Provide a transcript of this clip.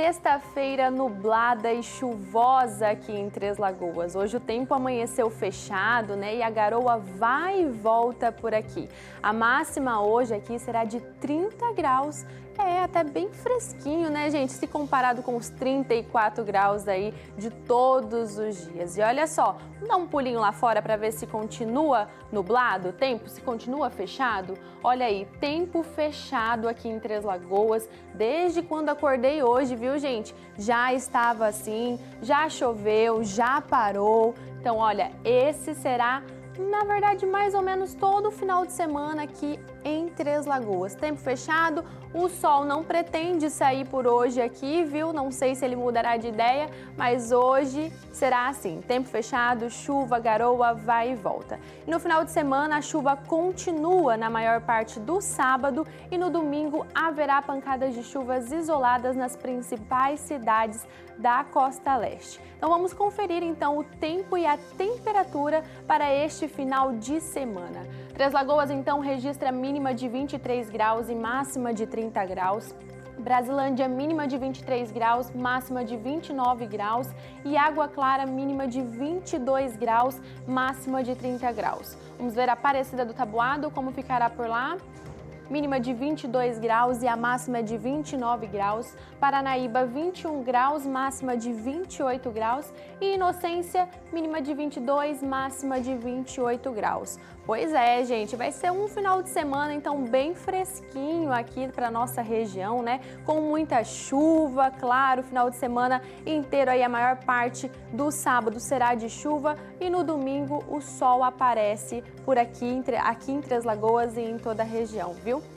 Sexta-feira nublada e chuvosa aqui em Três Lagoas. Hoje o tempo amanheceu fechado, né? E a garoa vai e volta por aqui. A máxima hoje aqui será de 30 graus é até bem fresquinho, né, gente? Se comparado com os 34 graus aí de todos os dias. E olha só, dar um pulinho lá fora para ver se continua nublado o tempo, se continua fechado. Olha aí, tempo fechado aqui em Três Lagoas, desde quando acordei hoje, viu, gente? Já estava assim, já choveu, já parou. Então, olha, esse será na verdade, mais ou menos todo final de semana aqui em Três Lagoas. Tempo fechado, o sol não pretende sair por hoje aqui, viu? Não sei se ele mudará de ideia, mas hoje será assim: tempo fechado, chuva, garoa, vai e volta. E no final de semana, a chuva continua na maior parte do sábado e no domingo haverá pancadas de chuvas isoladas nas principais cidades da costa leste. Então vamos conferir então o tempo e a temperatura para este final de semana. Três Lagoas então registra mínima de 23 graus e máxima de 30 graus. Brasilândia mínima de 23 graus, máxima de 29 graus e Água Clara mínima de 22 graus, máxima de 30 graus. Vamos ver a Aparecida do Tabuado, como ficará por lá mínima de 22 graus e a máxima de 29 graus. Paranaíba, 21 graus, máxima de 28 graus. E Inocência, mínima de 22, máxima de 28 graus. Pois é, gente, vai ser um final de semana então bem fresquinho aqui para nossa região, né? Com muita chuva, claro, final de semana inteiro aí a maior parte do sábado será de chuva e no domingo o sol aparece por aqui, aqui em Três Lagoas e em toda a região, viu?